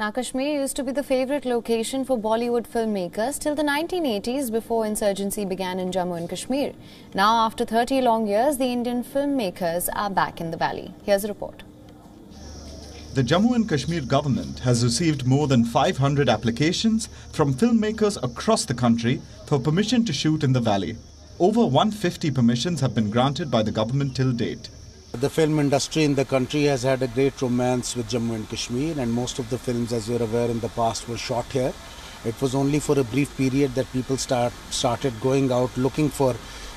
Now, Kashmir used to be the favorite location for Bollywood filmmakers till the 1980s before insurgency began in Jammu and Kashmir. Now, after 30 long years, the Indian filmmakers are back in the valley. Here's a report. The Jammu and Kashmir government has received more than 500 applications from filmmakers across the country for permission to shoot in the valley. Over 150 permissions have been granted by the government till date. The film industry in the country has had a great romance with Jammu and Kashmir, and most of the films, as you're aware, in the past were shot here. It was only for a brief period that people start started going out looking for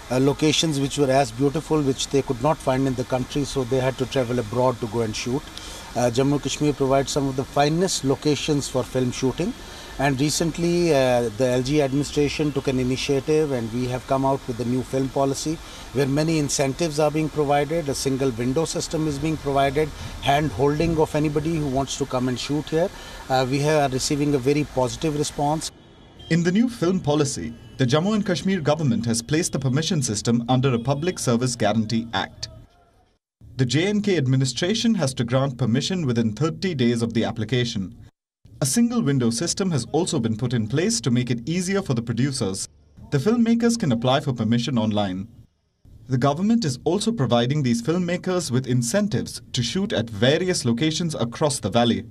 uh, locations which were as beautiful, which they could not find in the country, so they had to travel abroad to go and shoot. Uh, Jammu Kashmir provides some of the finest locations for film shooting. And recently, uh, the LG administration took an initiative, and we have come out with a new film policy where many incentives are being provided. A single window system is being provided, hand holding of anybody who wants to come and shoot here. Uh, we are receiving a very positive response. In the new film policy, the Jammu and Kashmir government has placed the permission system under a Public Service Guarantee Act. The J&K administration has to grant permission within 30 days of the application. A single window system has also been put in place to make it easier for the producers. The filmmakers can apply for permission online. The government is also providing these filmmakers with incentives to shoot at various locations across the valley.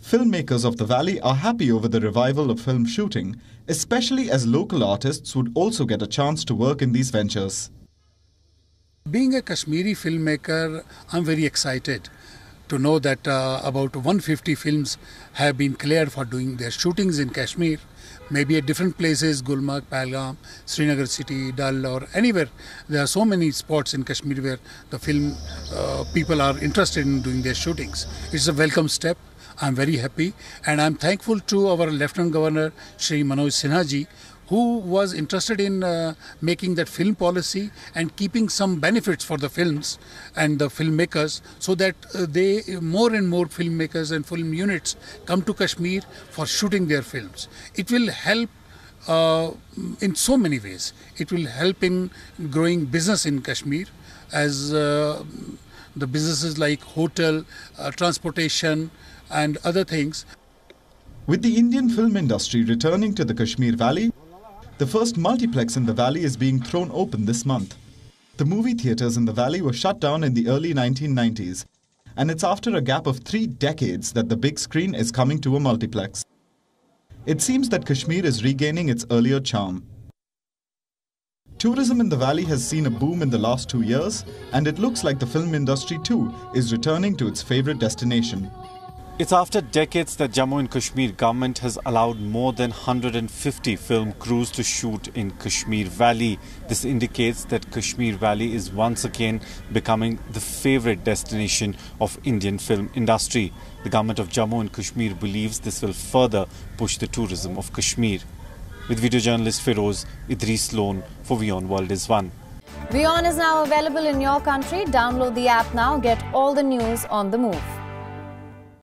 Filmmakers of the valley are happy over the revival of film shooting, especially as local artists would also get a chance to work in these ventures. Being a Kashmiri filmmaker, I'm very excited to know that uh, about 150 films have been cleared for doing their shootings in Kashmir, maybe at different places, Gulmarg, Pahalgam, Srinagar city, Dal or anywhere. There are so many spots in Kashmir where the film uh, people are interested in doing their shootings. It's a welcome step. I'm very happy and I'm thankful to our Lieutenant Governor Shri Manoj Sinha ji who was interested in uh, making that film policy and keeping some benefits for the films and the filmmakers so that uh, they more and more filmmakers and film units come to Kashmir for shooting their films. It will help uh, in so many ways. It will help in growing business in Kashmir as uh, the businesses like hotel, uh, transportation, and other things. With the Indian film industry returning to the Kashmir Valley, the first multiplex in the valley is being thrown open this month. The movie theatres in the valley were shut down in the early 1990s, and it's after a gap of three decades that the big screen is coming to a multiplex. It seems that Kashmir is regaining its earlier charm. Tourism in the valley has seen a boom in the last two years, and it looks like the film industry too is returning to its favorite destination. It's after decades that Jammu and Kashmir government has allowed more than 150 film crews to shoot in Kashmir Valley. This indicates that Kashmir Valley is once again becoming the favorite destination of Indian film industry. The government of Jammu and Kashmir believes this will further push the tourism of Kashmir. With video journalist Feroz Idris Lone for WION World is One. WION is now available in your country. Download the app now. Get all the news on the move.